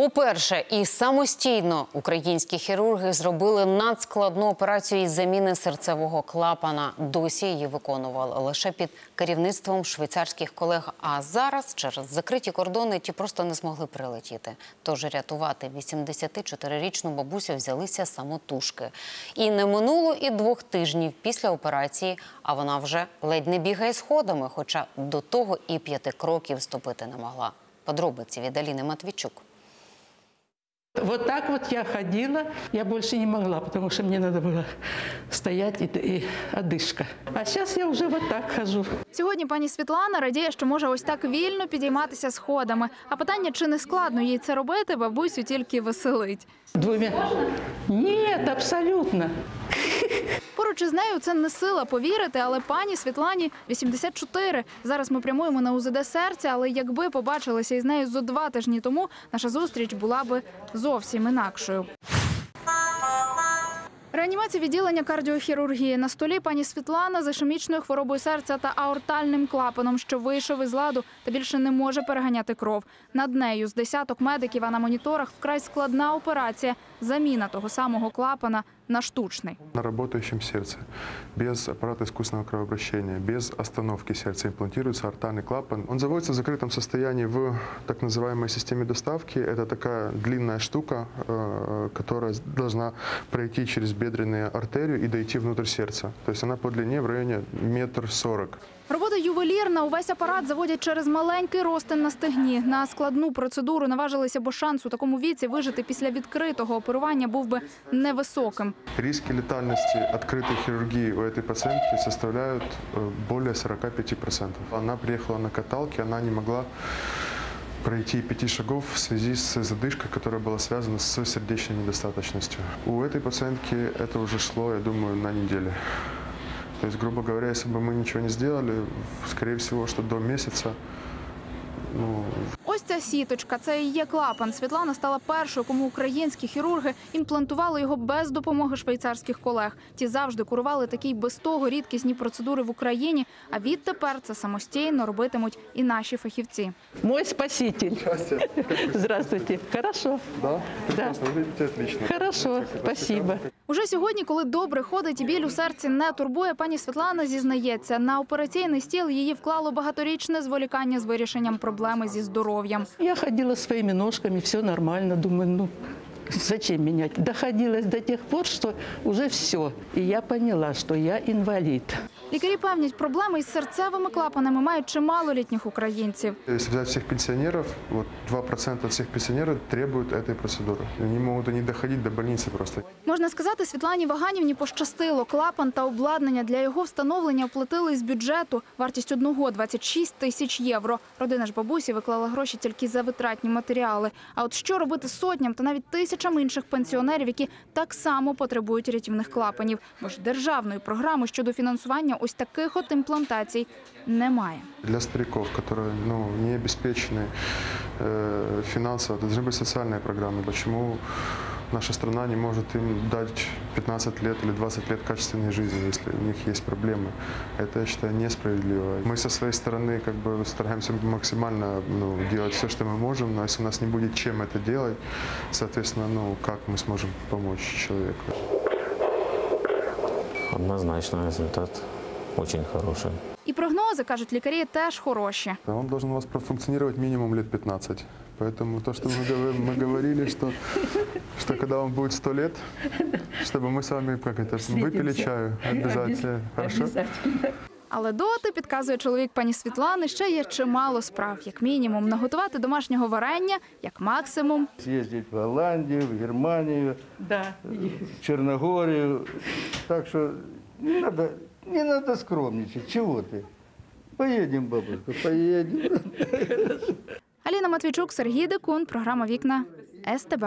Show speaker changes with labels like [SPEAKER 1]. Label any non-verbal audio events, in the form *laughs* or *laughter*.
[SPEAKER 1] Уперше і самостійно українські хірурги зробили надскладну операцію із заміни серцевого клапана. Досі її виконували лише під керівництвом швейцарських колег. А зараз через закриті кордони ті просто не змогли прилетіти. Тож рятувати 84-річну бабусю взялися самотужки. І не минуло і двох тижнів після операції, а вона вже ледь не бігає сходами, хоча до того і п'яти кроків ступити не могла. Подробиці від Аліни Матвійчук.
[SPEAKER 2] Вот так вот я ходила, я больше не могла, потому что мне надо было стоять і, и одышка. А зараз я вже вот так хожу.
[SPEAKER 3] Сьогодні пані Світлана радіє, що може ось так вільно підійматися сходами. А питання, чи не складно їй це робити, бабусю тільки веселить.
[SPEAKER 2] Двумя. Ні, абсолютно.
[SPEAKER 3] Поруч із нею це не сила повірити, але пані Світлані 84. Зараз ми прямуємо на УЗД серця, але якби побачилися із нею зо два тижні тому, наша зустріч була би зовсім інакшою. Реанімація відділення кардіохірургії на столі пані Світлана з ішемічною хворобою серця та аортальним клапаном, що вийшов із ладу та більше не може переганяти кров. Над нею з десяток медиків, а на моніторах вкрай складна операція заміна того самого клапана на штучний.
[SPEAKER 4] На работающем сердце, без аппарата искусственного кровообращения, без остановки сердца имплантируется артальный клапан. Он заводится в закрытом состоянии в так называемой системе доставки. Это такая длинная штука, э, которая должна пройти через бедренную артерию и дойти внутрь сердца. То есть она по длине в районе метр сорок.
[SPEAKER 3] Робота ювелірна. Увесь апарат заводять через маленький ростин на стегні. На складну процедуру наважилися, бо шанс у такому віці вижити після відкритого оперування був би невисоким.
[SPEAKER 4] Риски летальности открытой хирургии у этой пациентки составляют э, более 45%. Она приехала на каталке, она не могла пройти пяти шагов в связи с задышкой, которая была связана с сердечной недостаточностью. У этой пациентки это уже шло, я думаю, на неделю. То есть, грубо говоря, если бы мы ничего не сделали, скорее всего, что до месяца, ну,
[SPEAKER 3] Ось ця сіточка, це і є клапан. Світлана стала першою, кому українські хірурги імплантували його без допомоги швейцарських колег. Ті завжди курували такі й без того рідкісні процедури в Україні. А відтепер це самостійно робитимуть і наші фахівці.
[SPEAKER 2] Мой спаситель. Здравствуйте. Хорошо.
[SPEAKER 4] да,
[SPEAKER 2] Да.
[SPEAKER 4] видите, отлично.
[SPEAKER 2] Хорошо, спасибо.
[SPEAKER 3] Уже сьогодні, коли добре ходить біль у серці не турбує, пані Світлана зізнається, на операційний стіл її вклало багаторічне зволікання з вирішенням проблеми зі здоров'ям.
[SPEAKER 2] Я ходила своїми ножками, все нормально. Думаю, ну зачем менять? Доходилось до тех пор, что уже все. И я поняла, что я инвалид.
[SPEAKER 3] Лікарі певнять, проблеми із серцевими клапанами мають чимало літніх українців.
[SPEAKER 4] Если взять всех пенсионеров, вот 2% всех пенсионеров требуют этой процедуры. Они могут и не доходить до больницы просто.
[SPEAKER 3] Можна сказати, Світлані Ваганівні пощастило. Клапан та обладнання для його встановлення оплатили з бюджету. Вартість одного – 26 тисяч євро. Родина ж бабусі виклала гроші тільки за витратні матеріали. А от що робити сотням та навіть тисячам інших пенсіонерів, які так само потребують рятівних клапанів? Бо ж державної програми щодо фінансування ось таких от імплантацій немає.
[SPEAKER 4] Для стариков, которые ну, не обеспечены э, финансово, это должны быть социальные программы. Почему наша страна не может им дать 15 лет или 20 лет качественной жизни, если у них есть проблемы? Это, я считаю, несправедливо. Мы со своей стороны как бы стараемся максимально ну, делать все, что мы можем, но если у нас не будет чем это делать, соответственно, ну, как мы сможем помочь человеку?
[SPEAKER 5] Однозначно результат очень хороший.
[SPEAKER 3] І прогнози, кажуть лікарі, теж хороші.
[SPEAKER 4] Он должен у вас профункционировать минимум лет 15. Поэтому то, что мы, говор- мы говорили, что, что когда вам будет 100 лет, чтобы мы с вами как это, выпили чаю обязательно. Хорошо?
[SPEAKER 3] Але доти, підказує чоловік пані Світлани, ще є чимало справ. Як мінімум, наготувати домашнього варення, як максимум.
[SPEAKER 6] съездить в Голландию, в Германию,
[SPEAKER 2] Да.
[SPEAKER 6] в Черногорию. Так что не надо, не надо скромничать. Чего ты? Поедем, бабушка, поедем. *laughs*
[SPEAKER 3] Аліна Матвійчук, Сергій Декун, програма Вікна СТБ.